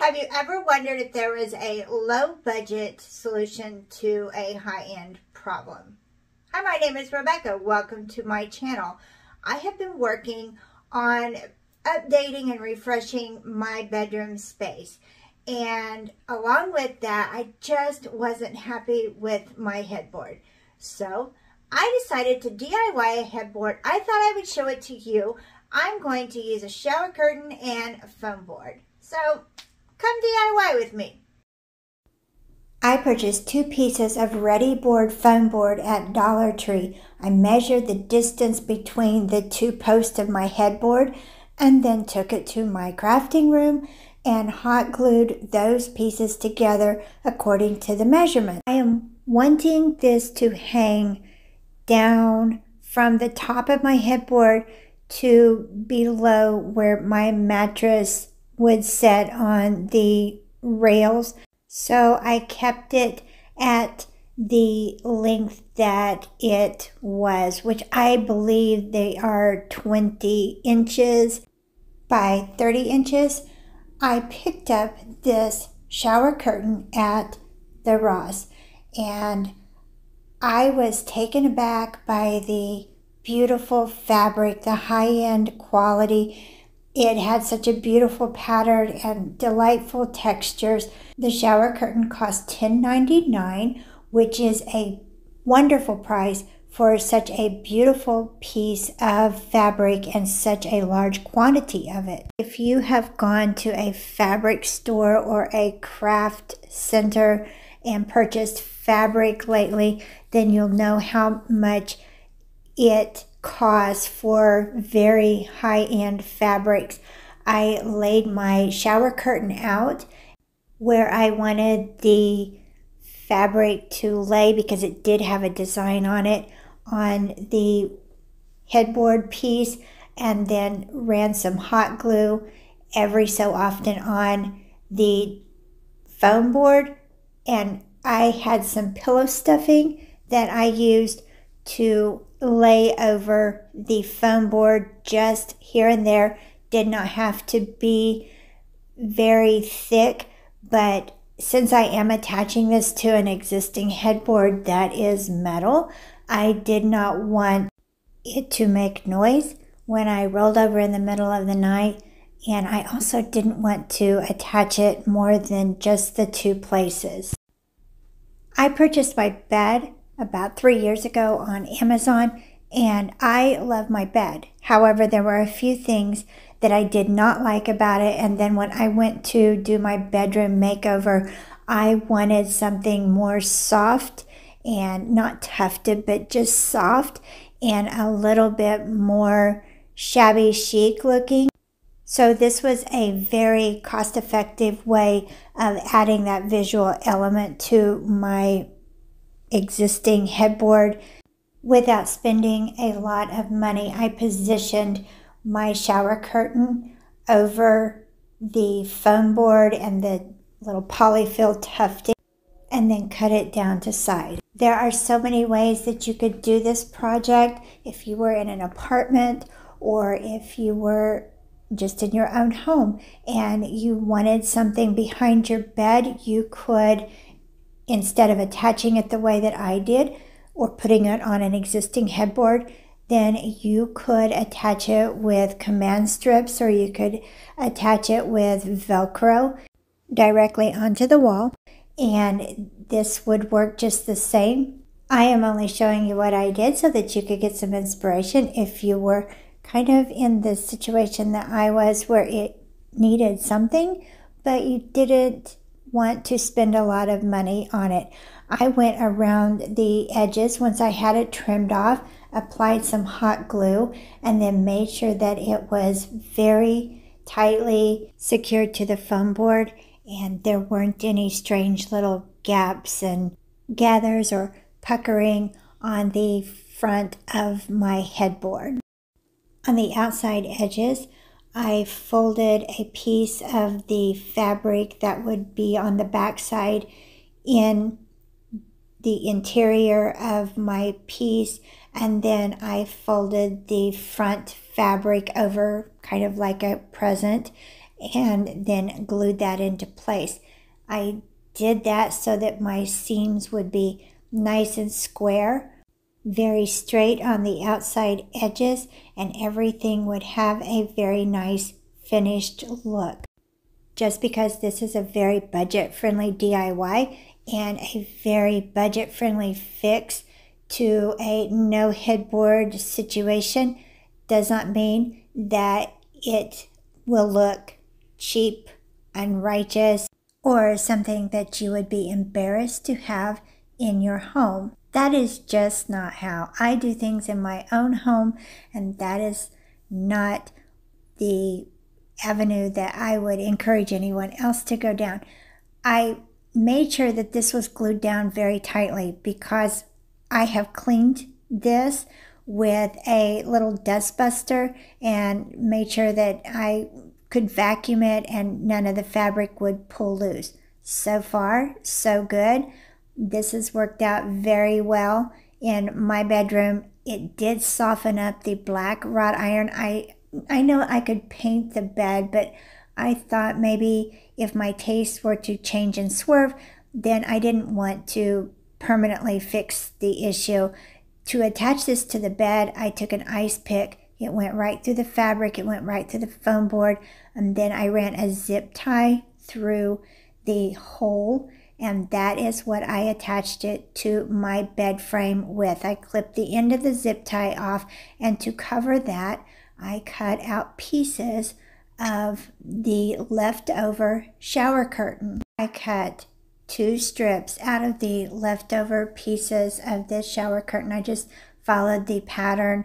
Have you ever wondered if there was a low budget solution to a high end problem? Hi, my name is Rebecca. Welcome to my channel. I have been working on updating and refreshing my bedroom space. And along with that, I just wasn't happy with my headboard. So I decided to DIY a headboard. I thought I would show it to you. I'm going to use a shower curtain and a foam board. So Come DIY with me. I purchased two pieces of Readi-Board foam board at Dollar Tree. I measured the distance between the two posts of my headboard and then took it to my crafting room and hot glued those pieces together according to the measurement. I am wanting this to hang down from the top of my headboard to below where my mattress would set on the rails. So I kept it at the length that it was, which I believe they are 20 inches by 30 inches. I picked up this shower curtain at the Ross and I was taken aback by the beautiful fabric, the high end quality it had such a beautiful pattern and delightful textures. The shower curtain cost $10.99, which is a wonderful price for such a beautiful piece of fabric and such a large quantity of it. If you have gone to a fabric store or a craft center and purchased fabric lately, then you'll know how much it cost for very high-end fabrics. I laid my shower curtain out where I wanted the fabric to lay because it did have a design on it on the headboard piece and then ran some hot glue every so often on the foam board and I had some pillow stuffing that I used to lay over the foam board just here and there. Did not have to be very thick, but since I am attaching this to an existing headboard that is metal, I did not want it to make noise when I rolled over in the middle of the night. And I also didn't want to attach it more than just the two places. I purchased my bed about three years ago on Amazon, and I love my bed. However, there were a few things that I did not like about it, and then when I went to do my bedroom makeover, I wanted something more soft and not tufted, but just soft and a little bit more shabby chic looking. So this was a very cost effective way of adding that visual element to my existing headboard without spending a lot of money. I positioned my shower curtain over the foam board and the little polyfill tufting and then cut it down to size. There are so many ways that you could do this project if you were in an apartment or if you were just in your own home and you wanted something behind your bed, you could instead of attaching it the way that I did or putting it on an existing headboard, then you could attach it with command strips or you could attach it with Velcro directly onto the wall and this would work just the same. I am only showing you what I did so that you could get some inspiration if you were kind of in the situation that I was where it needed something but you didn't want to spend a lot of money on it. I went around the edges once I had it trimmed off, applied some hot glue, and then made sure that it was very tightly secured to the foam board and there weren't any strange little gaps and gathers or puckering on the front of my headboard. On the outside edges, I folded a piece of the fabric that would be on the backside in the interior of my piece and then I folded the front fabric over kind of like a present and then glued that into place. I did that so that my seams would be nice and square, very straight on the outside edges, and everything would have a very nice finished look. Just because this is a very budget friendly DIY and a very budget friendly fix to a no headboard situation does not mean that it will look cheap, unrighteous, or something that you would be embarrassed to have in your home. That is just not how I do things in my own home, and that is not the avenue that I would encourage anyone else to go down. I made sure that this was glued down very tightly because I have cleaned this with a little dust buster and made sure that I could vacuum it and none of the fabric would pull loose. So far, so good. This has worked out very well in my bedroom. It did soften up the black wrought iron. I I know I could paint the bed, but I thought maybe if my tastes were to change and swerve, then I didn't want to permanently fix the issue. To attach this to the bed, I took an ice pick. It went right through the fabric, it went right through the foam board, and then I ran a zip tie through the hole, and that is what I attached it to my bed frame with. I clipped the end of the zip tie off, and to cover that, I cut out pieces of the leftover shower curtain. I cut two strips out of the leftover pieces of this shower curtain. I just followed the pattern.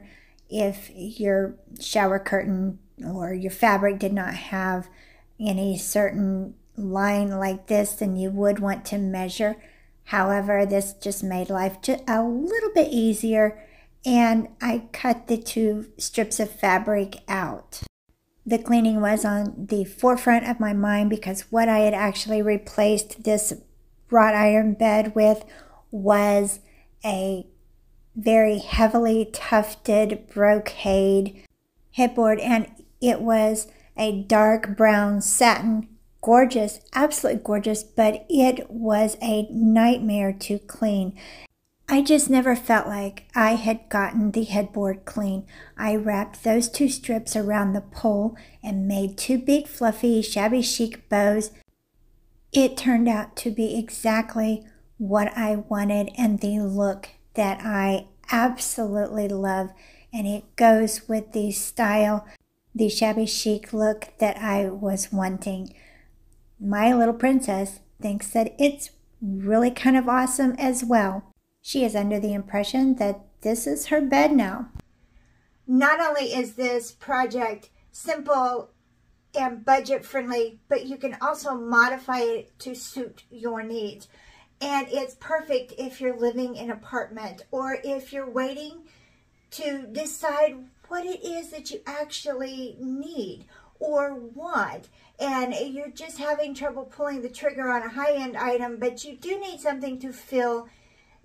If your shower curtain or your fabric did not have any certain line like this, then you would want to measure. However, this just made life just a little bit easier and I cut the two strips of fabric out. The cleaning was on the forefront of my mind because what I had actually replaced this wrought iron bed with was a very heavily tufted brocade headboard and it was a dark brown satin gorgeous absolutely gorgeous but it was a nightmare to clean I just never felt like I had gotten the headboard clean. I wrapped those two strips around the pole and made two big fluffy shabby chic bows. It turned out to be exactly what I wanted and the look that I absolutely love. And it goes with the style, the shabby chic look that I was wanting. My little princess thinks that it's really kind of awesome as well. She is under the impression that this is her bed now. Not only is this project simple and budget friendly, but you can also modify it to suit your needs. And it's perfect if you're living in an apartment or if you're waiting to decide what it is that you actually need or want and you're just having trouble pulling the trigger on a high-end item but you do need something to fill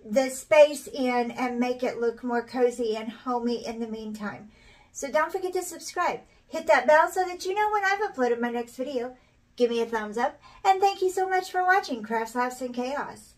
the space in and make it look more cozy and homey in the meantime. So don't forget to subscribe. Hit that bell so that you know when I've uploaded my next video. Give me a thumbs up. And thank you so much for watching Crafts, Laughs, and Chaos.